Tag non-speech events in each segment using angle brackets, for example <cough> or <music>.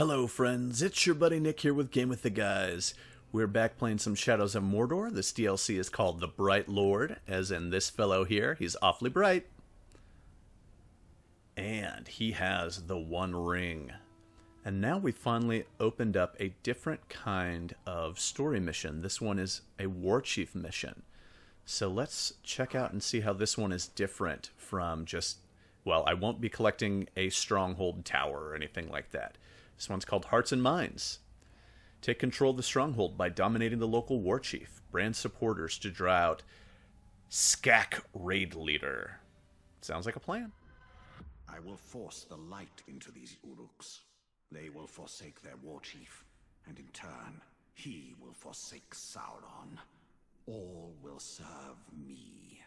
Hello, friends. It's your buddy Nick here with Game with the Guys. We're back playing some Shadows of Mordor. This DLC is called The Bright Lord, as in this fellow here. He's awfully bright. And he has the One Ring. And now we finally opened up a different kind of story mission. This one is a War Chief mission. So let's check out and see how this one is different from just, well, I won't be collecting a stronghold tower or anything like that. This one's called Hearts and Minds. Take control of the stronghold by dominating the local war chief. Brand supporters to draw out Skak Raid Leader. Sounds like a plan. I will force the light into these Uruks. They will forsake their war chief, and in turn, he will forsake Sauron. All will serve me.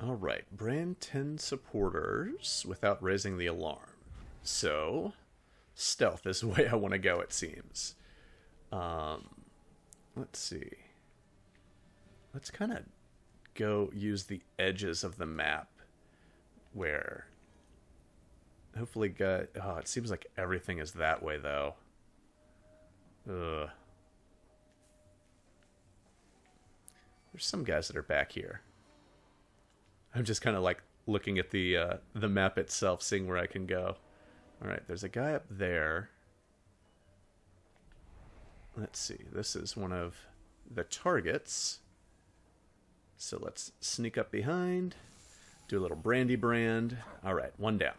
All right, brand 10 supporters without raising the alarm. So, stealth is the <laughs> way I want to go, it seems. Um, let's see. Let's kind of go use the edges of the map where hopefully got oh it seems like everything is that way though Ugh. there's some guys that are back here i'm just kind of like looking at the uh, the map itself seeing where i can go all right there's a guy up there let's see this is one of the targets so let's sneak up behind do a little brandy brand all right one down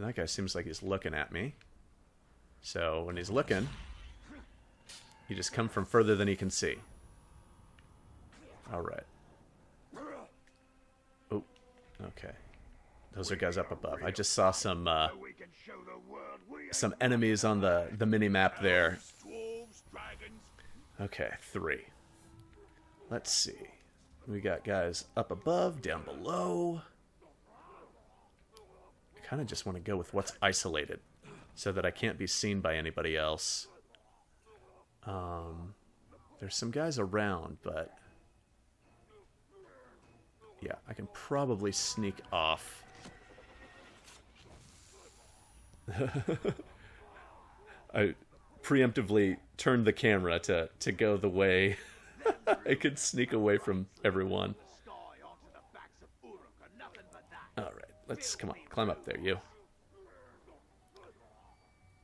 and that guy seems like he's looking at me. So when he's looking, he just come from further than he can see. All right. Oh, okay. Those are guys up above. I just saw some uh, some enemies on the the mini map there. Okay, three. Let's see. We got guys up above, down below I kind of just want to go with what's isolated so that I can't be seen by anybody else. Um, there's some guys around, but yeah, I can probably sneak off. <laughs> I preemptively turned the camera to, to go the way <laughs> I could sneak away from everyone. All right, let's come on, climb up there, you.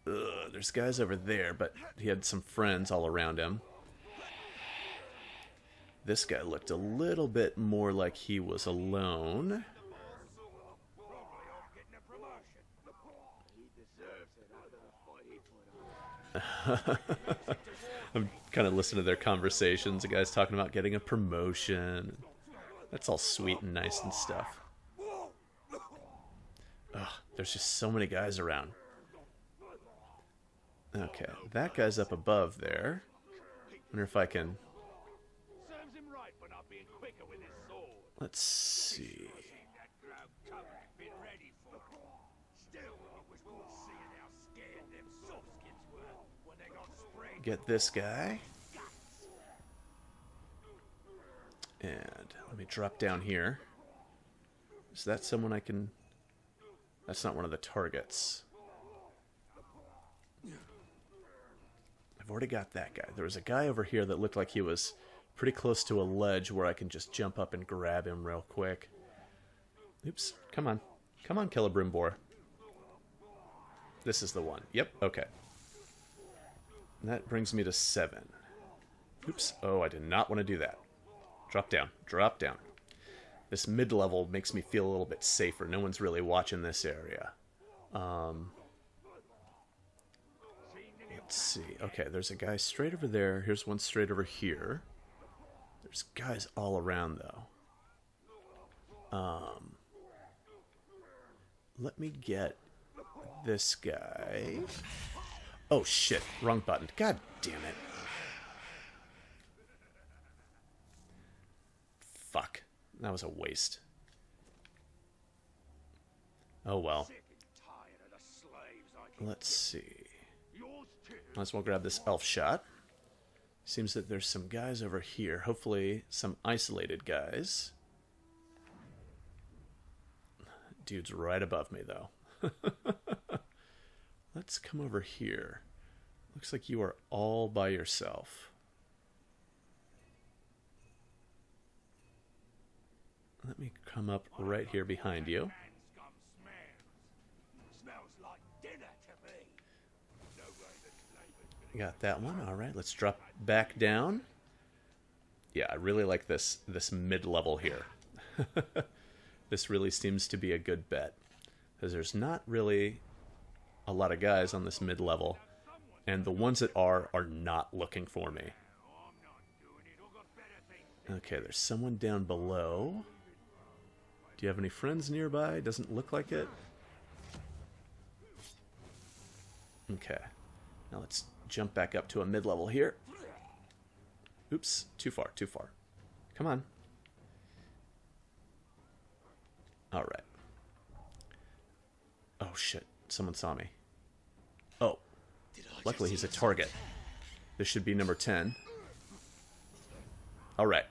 Ugh, there's guys over there, but he had some friends all around him. This guy looked a little bit more like he was alone. <laughs> I'm kind of listening to their conversations. The guy's talking about getting a promotion. That's all sweet and nice and stuff. Ugh, there's just so many guys around. Okay, that guy's up above there. Wonder if I can. Let's see. Get this guy. And let me drop down here. Is that someone I can that's not one of the targets. I've already got that guy. There was a guy over here that looked like he was pretty close to a ledge where I can just jump up and grab him real quick. Oops. Come on. Come on, Celebrimbor. This is the one. Yep, okay. And that brings me to seven. Oops. Oh, I did not want to do that. Drop down. Drop down this mid level makes me feel a little bit safer. No one's really watching this area. Um, let's see. Okay, there's a guy straight over there. Here's one straight over here. There's guys all around though. Um, let me get this guy. Oh shit! Wrong button. God damn it. Fuck. That was a waste. Oh well. Let's see. As well grab this elf shot. Seems that there's some guys over here. Hopefully some isolated guys. Dude's right above me, though. <laughs> Let's come over here. Looks like you are all by yourself. Let me come up right here behind you. Got that one. All right, let's drop back down. Yeah, I really like this this mid-level here. <laughs> this really seems to be a good bet because there's not really a lot of guys on this mid-level and the ones that are are not looking for me. Okay, there's someone down below. Do you have any friends nearby? Doesn't look like it. Okay. Now let's jump back up to a mid-level here. Oops, too far, too far. Come on. Alright. Oh shit, someone saw me. Luckily he's a target. This should be number 10. Alright.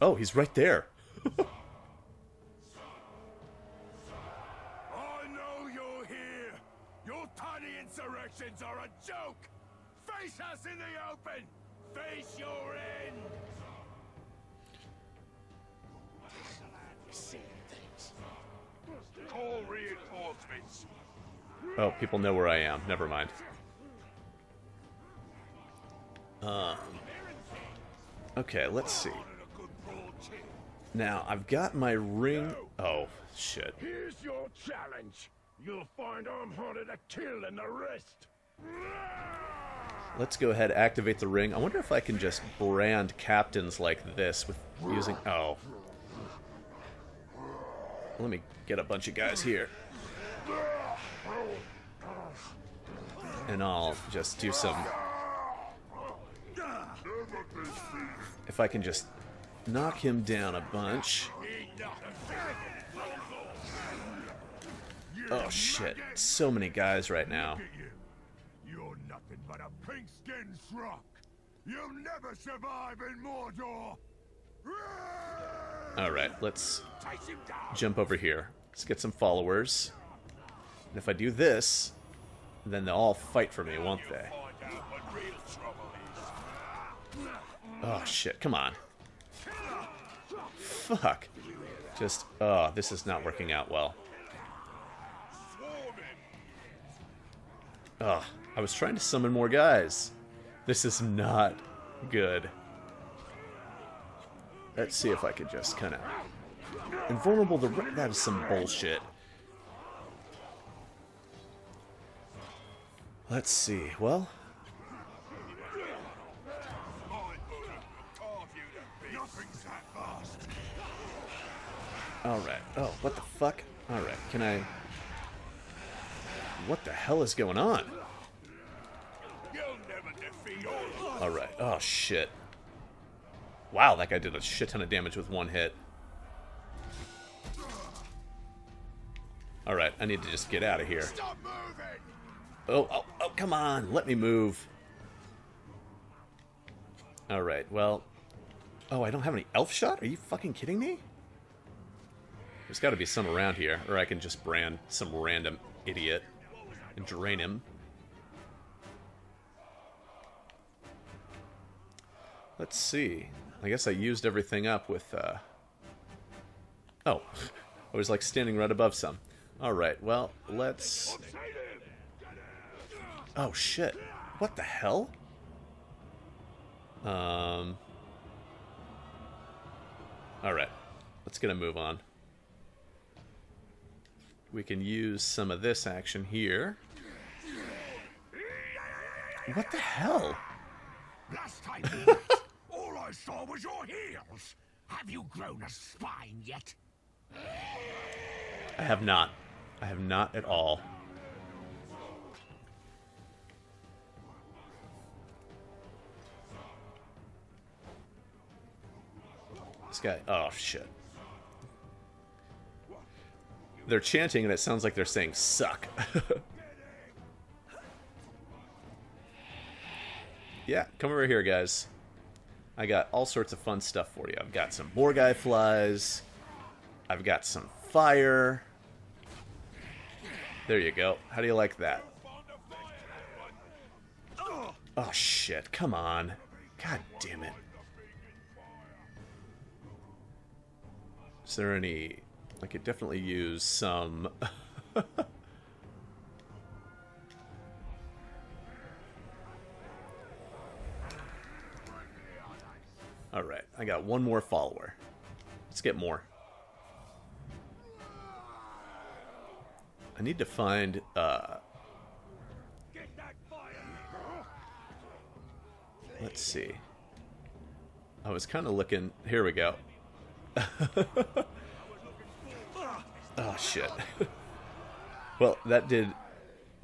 Oh, he's right there. <laughs> I know you're here. Your tiny insurrections are a joke. Face us in the open. Face your end. Call reinforcements. Oh, people know where I am. Never mind. Um, okay, let's see. Now, I've got my ring... Oh, shit. Here's your challenge. You'll find I'm harder to kill than the rest. Let's go ahead and activate the ring. I wonder if I can just brand captains like this with using... Oh. Let me get a bunch of guys here. And I'll just do some... If I can just knock him down a bunch. Oh shit, so many guys right now. You're nothing but a pink-skinned. You'll never survive in Mordor. Alright, let's jump over here. Let's get some followers. And if I do this, then they'll all fight for me, won't they? Oh shit, come on. Fuck. Just, oh, this is not working out well. Oh, I was trying to summon more guys. This is not good. Let's see if I could just kind of... Invulnerable the... That is some bullshit. Let's see. Well... Alright. Oh, what the fuck? Alright, can I... What the hell is going on? Alright. Oh, shit. Wow, that guy did a shit ton of damage with one hit. Alright, I need to just get out of here. Oh, oh, oh, come on. Let me move. Alright, well... Oh, I don't have any elf shot? Are you fucking kidding me? There's got to be some around here, or I can just brand some random idiot and drain him. Let's see. I guess I used everything up with, uh... Oh, <laughs> I was like standing right above some. Alright, well, let's... Oh, shit. What the hell? Um... Alright, let's get a move on we can use some of this action here. What the hell? Last time <laughs> all I saw was your heels. Have you grown a spine yet? I have not. I have not at all. This guy. Oh, shit. They're chanting and it sounds like they're saying suck. <laughs> yeah, come over here, guys. I got all sorts of fun stuff for you. I've got some guy flies. I've got some fire. There you go. How do you like that? Oh shit, come on. God damn it. Is there any... I could definitely use some... <laughs> Alright, I got one more follower. Let's get more. I need to find, uh... Let's see. I was kind of looking... Here we go. Oh, <laughs> shit. well, that did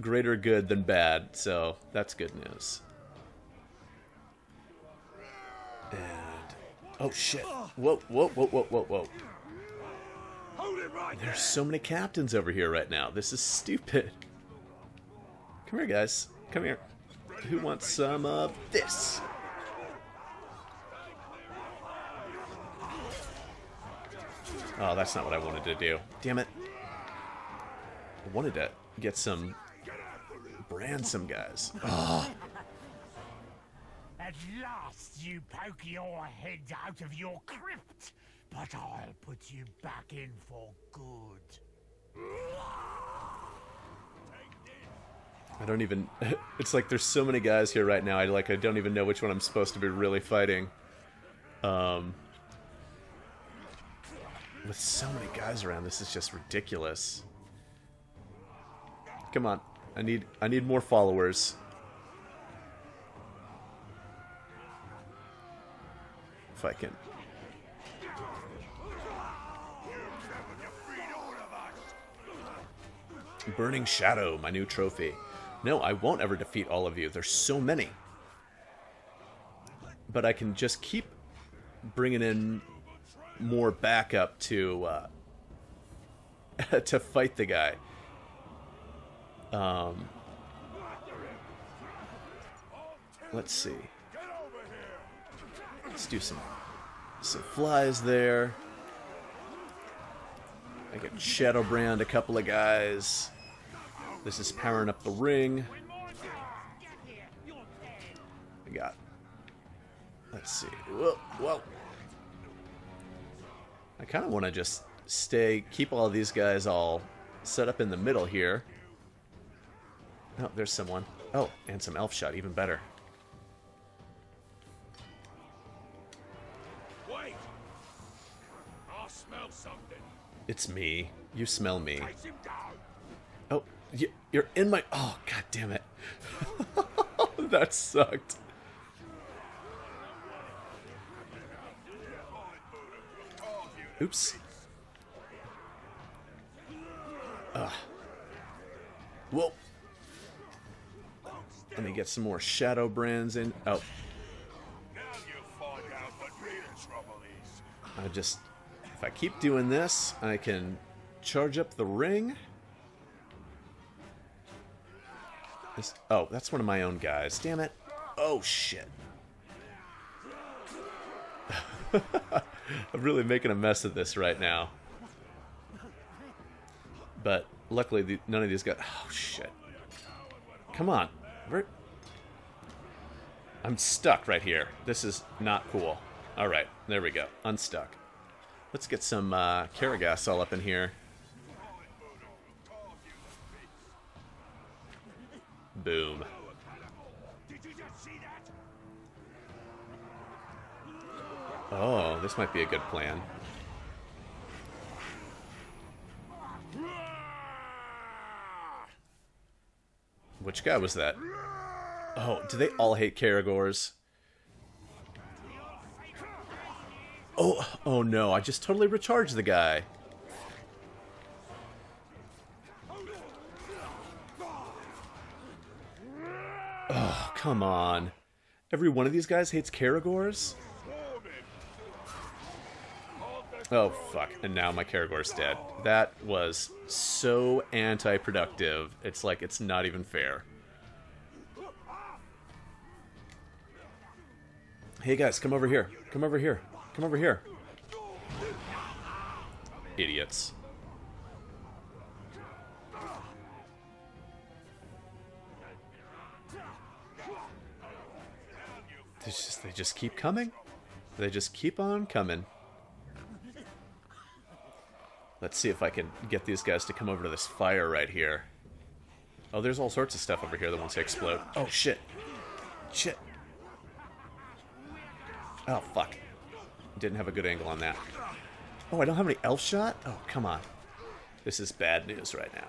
greater good than bad, so that's good news. And... Oh, shit. Whoa, whoa, whoa, whoa, whoa, whoa. There's so many captains over here right now. This is stupid. Come here, guys. Come here. Who wants some of this? Oh, that's not what I wanted to do. Damn it. I wanted to get some... brand some guys. Oh. At last you poke your head out of your crypt, but I'll put you back in for good. I don't even... <laughs> It's like there's so many guys here right now, I like I don't even know which one I'm supposed to be really fighting. Um... With so many guys around, this is just ridiculous. Come on. I need I need more followers. If I can. Burning Shadow, my new trophy. No, I won't ever defeat all of you. There's so many. But I can just keep bringing in more backup to uh, <laughs> to fight the guy. Um, let's see. Let's do some some flies there. I get Shadowbrand a couple of guys. This is powering up the ring. We got. Let's see. Whoa, whoa. I kind of want to just stay, keep all these guys all set up in the middle here. Oh, there's someone. Oh, and some elf shot, even better. Wait! I smell something. It's me. You smell me. Chase him down. Oh, you're in my. Oh, god damn it. <laughs> that sucked. Oops. Ugh. Whoa. Let me get some more shadow brands in. Oh. I just. If I keep doing this, I can charge up the ring. This, oh, that's one of my own guys. Damn it. Oh, shit. <laughs> I'm really making a mess of this right now. But luckily, the, none of these got. Oh, shit. Come on. I'm stuck right here. This is not cool. Alright, there we go. Unstuck. Let's get some uh, Caragors all up in here. Boom. Oh, this might be a good plan. Which guy was that? Oh, do they all hate Caragors? Oh, oh no, I just totally recharged the guy. Oh, come on. Every one of these guys hates Caragors? Oh, fuck. And now my Caragor's dead. That was so anti-productive. It's like, it's not even fair. Hey, guys, come over here. Come over here. Come over here. Idiots. Just, they just keep coming. They just keep on coming. Let's see if I can get these guys to come over to this fire right here. Oh, there's all sorts of stuff over here that wants to explode. Oh, shit. Shit. Oh, fuck. Didn't have a good angle on that. Oh, I don't have any elf shot? Oh, come on. This is bad news right now.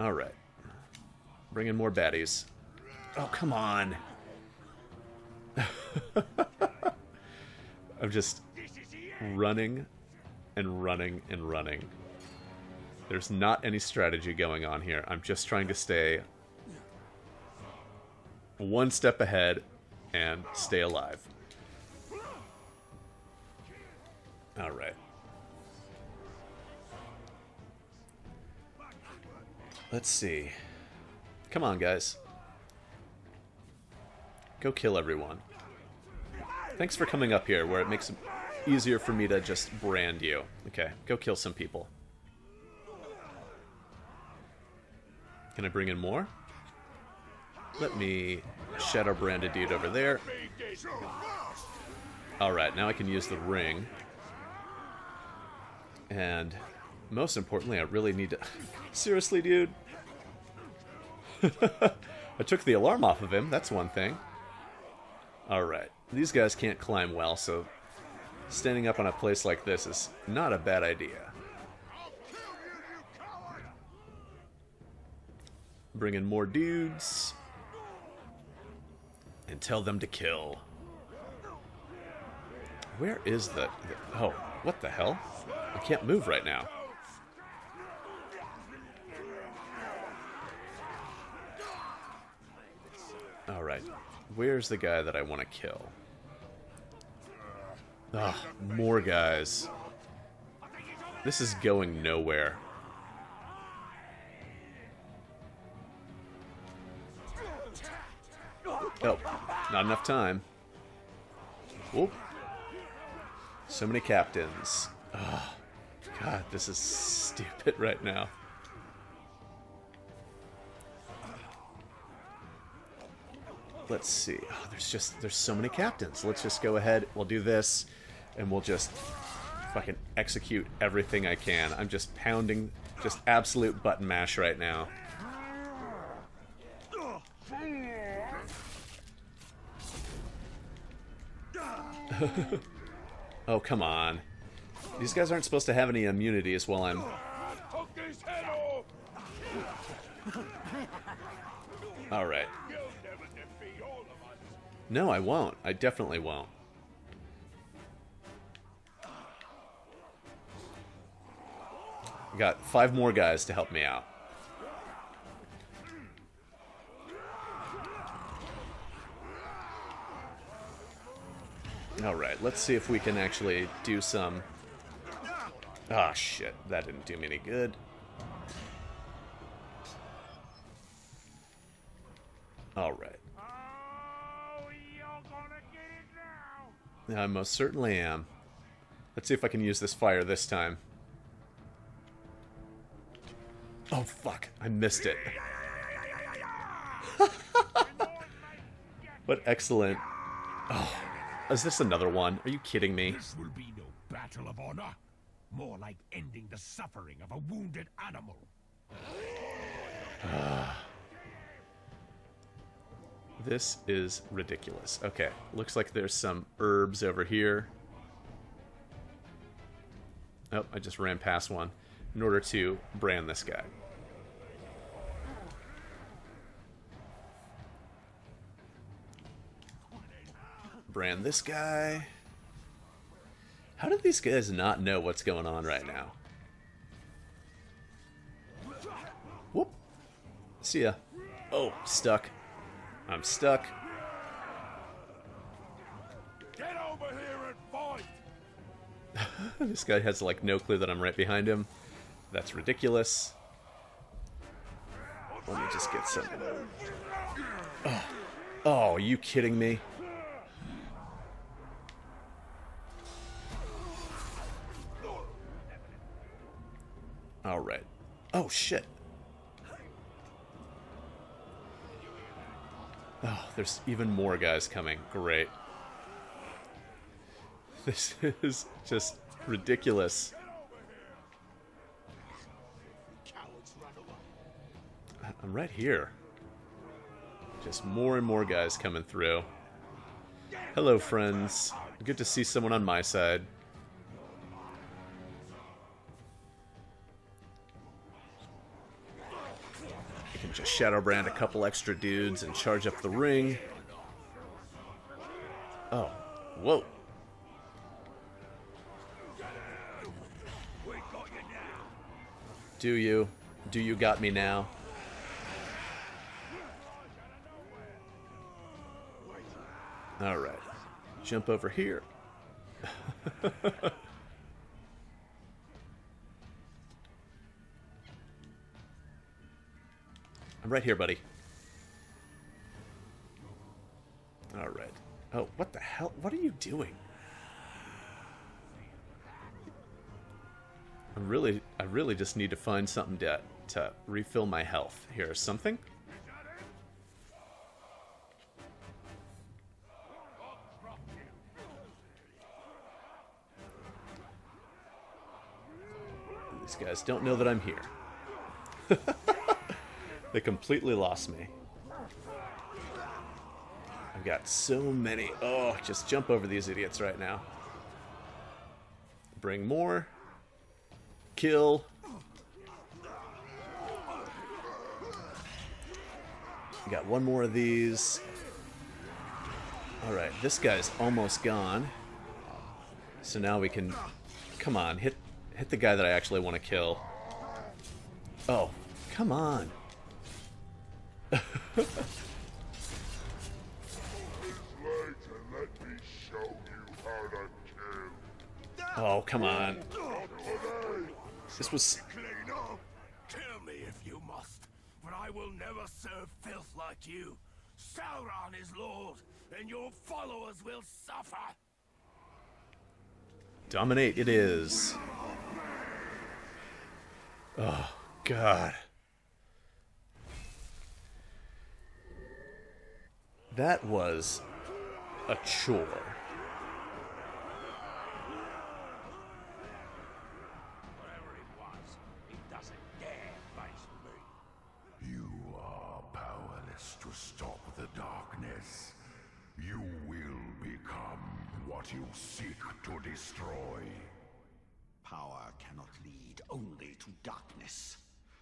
Alright. Bring in more baddies. Oh, come on. <laughs> I'm just running and running and running. There's not any strategy going on here. I'm just trying to stay one step ahead and stay alive. Alright. Let's see. Come on, guys. Go kill everyone. Thanks for coming up here, where it makes it easier for me to just brand you. Okay, go kill some people. Can I bring in more? Let me shadow brand a dude over there. Alright, now I can use the ring. And most importantly, I really need to... <laughs> Seriously, dude? <laughs> I took the alarm off of him, that's one thing. Alright, these guys can't climb well, so standing up on a place like this is not a bad idea. Bring in more dudes. And tell them to kill. Where is the... the oh, what the hell? I can't move right now. Alright. Where's the guy that I want to kill? Ah, more guys. This is going nowhere. Oh, not enough time. Whoop. So many captains. Oh, God, this is <laughs> stupid right now. Let's see. Oh, there's just, there's so many captains. Let's just go ahead. We'll do this, and we'll just fucking execute everything I can. I'm just pounding, just absolute button mash right now. <laughs> oh, come on. These guys aren't supposed to have any immunities while I'm... Alright. No, I won't. I definitely won't. Got five more guys to help me out. Alright, let's see if we can actually do some... Ah, oh, shit. That didn't do me any good. Alright. I most certainly am. Let's see if I can use this fire this time. Oh, fuck. I missed it. what excellent... Oh, is this another one? Are you kidding me? This will be no battle of honor. More like ending the suffering of a wounded animal. Ah. This is ridiculous. Okay, looks like there's some herbs over here. Oh, I just ran past one in order to brand this guy. Brand this guy. How do these guys not know what's going on right now? Whoop. See ya. Oh, stuck. I'm stuck. Get over here and fight. <laughs> this guy has like no clue that I'm right behind him. That's ridiculous. Let me just get some. Oh, <sighs> oh are you kidding me? All right. Oh shit. Oh, there's even more guys coming. Great. <laughs> This is just ridiculous. I'm right here. Just more and more guys coming through. Hello, friends. Good to see someone on my side. Shadowbrand a couple extra dudes and charge up the ring. Oh, whoa. Do you? Do you got me now? Alright. Jump over here. <laughs> I'm right here, buddy. Alright. Oh, what the hell? What are you doing? I really, I really just need to find something to, to refill my health. Here, something? These guys don't know that I'm here. <laughs> they completely lost me. I've got so many. Oh, just jump over these idiots right now. Bring more. Kill. We got one more of these. Alright, this guy's almost gone. So now we can... Come on, hit hit the guy that I actually want to kill. Oh, come on. <laughs> oh, come on. This was... Kill me if you must, but I will never serve filth like you. Sauron is Lord, and your followers will suffer. Dominate it is. Oh, God. That was a chore. Whatever it was, it doesn't dare face me. You are powerless to stop the darkness. You will become what you seek to destroy. Power cannot lead only to darkness.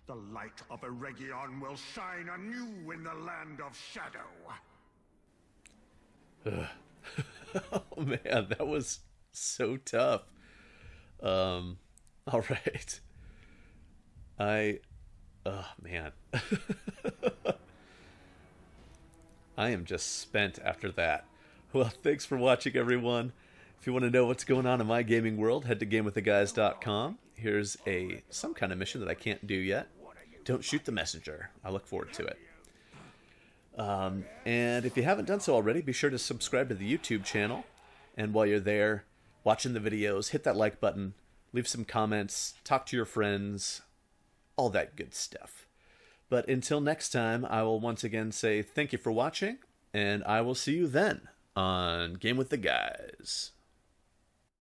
The light of Eregion will shine anew in the land of shadow. <laughs> Oh man, that was so tough. Um, <laughs> all right. I, oh man, <laughs> I am just spent after that. Well, thanks for watching, everyone. If you want to know what's going on in my gaming world, head to GameWithTheGuys.com. Here's a some kind of mission that I can't do yet. Don't shoot the messenger. I look forward to it. Um, and if you haven't done so already, be sure to subscribe to the YouTube channel. And while you're there watching the videos, hit that like button, leave some comments, talk to your friends, all that good stuff. But until next time, I will once again say thank you for watching, and I will see you then on Game with the Guys.